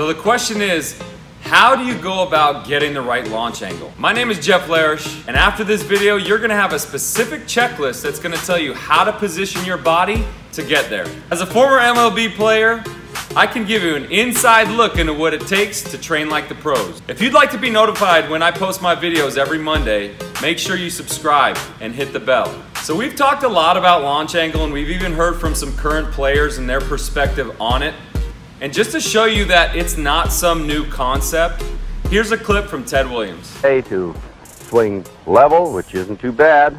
So the question is, how do you go about getting the right launch angle? My name is Jeff Larish, and after this video, you're gonna have a specific checklist that's gonna tell you how to position your body to get there. As a former MLB player, I can give you an inside look into what it takes to train like the pros. If you'd like to be notified when I post my videos every Monday, make sure you subscribe and hit the bell. So we've talked a lot about launch angle and we've even heard from some current players and their perspective on it. And just to show you that it's not some new concept, here's a clip from Ted Williams. Say to swing level, which isn't too bad.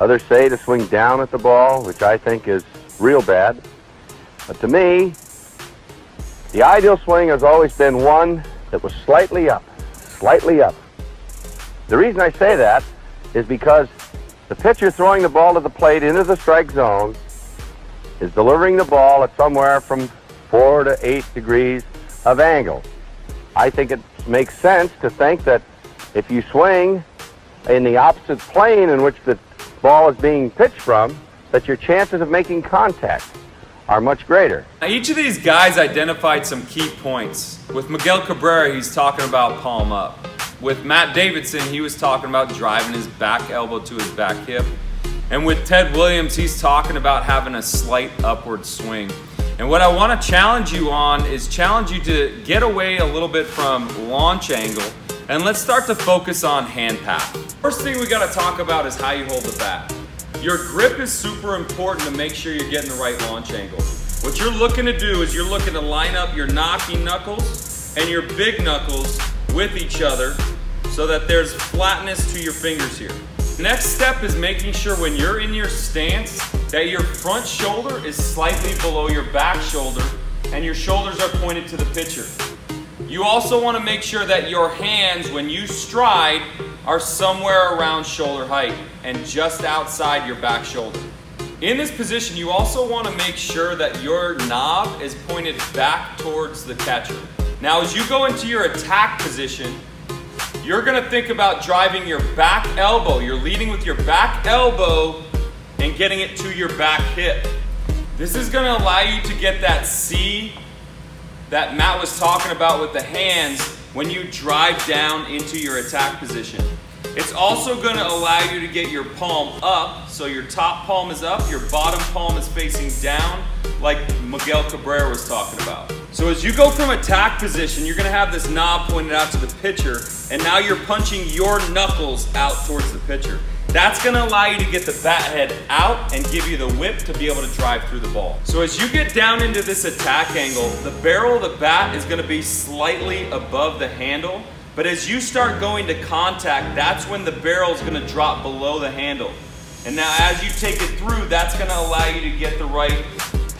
Others say to swing down at the ball, which I think is real bad. But to me, the ideal swing has always been one that was slightly up, slightly up. The reason I say that is because the pitcher throwing the ball to the plate into the strike zone is delivering the ball at somewhere from four to eight degrees of angle. I think it makes sense to think that if you swing in the opposite plane in which the ball is being pitched from, that your chances of making contact are much greater. Now, each of these guys identified some key points. With Miguel Cabrera, he's talking about palm up. With Matt Davidson, he was talking about driving his back elbow to his back hip. And with Ted Williams, he's talking about having a slight upward swing. And what I want to challenge you on is challenge you to get away a little bit from launch angle and let's start to focus on hand path. First thing we got to talk about is how you hold the bat. Your grip is super important to make sure you're getting the right launch angle. What you're looking to do is you're looking to line up your knocking knuckles and your big knuckles with each other so that there's flatness to your fingers here. Next step is making sure when you're in your stance that your front shoulder is slightly below your back shoulder and your shoulders are pointed to the pitcher. You also want to make sure that your hands, when you stride, are somewhere around shoulder height and just outside your back shoulder. In this position, you also want to make sure that your knob is pointed back towards the catcher. Now, as you go into your attack position, you're to think about driving your back elbow. You're leading with your back elbow and getting it to your back hip. This is to allow you to get that C that Matt was talking about with the hands when you drive down into your attack position. It's also going to allow you to get your palm up, so your top palm is up, your bottom palm is facing down, like Miguel Cabrera was talking about. So as you go from attack position, you're going to have this knob pointed out to the pitcher, and now you're punching your knuckles out towards the pitcher. That's going to allow you to get the bat head out and give you the whip to be able to drive through the ball. So as you get down into this attack angle, the barrel of the bat is going to be slightly above the handle. But as you start going to contact, that's when the barrel is going to drop below the handle. And now as you take it through, that's going to allow you to get the right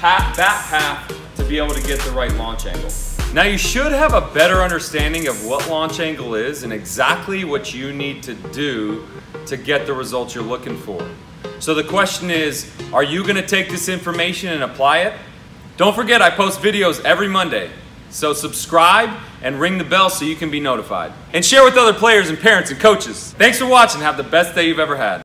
bat path to be able to get the right launch angle. Now you should have a better understanding of what launch angle is and exactly what you need to do to get the results you're looking for. So the question is, are you gonna take this information and apply it? Don't forget I post videos every Monday. So subscribe and ring the bell so you can be notified. And share with other players and parents and coaches. Thanks for watching. Have the best day you've ever had.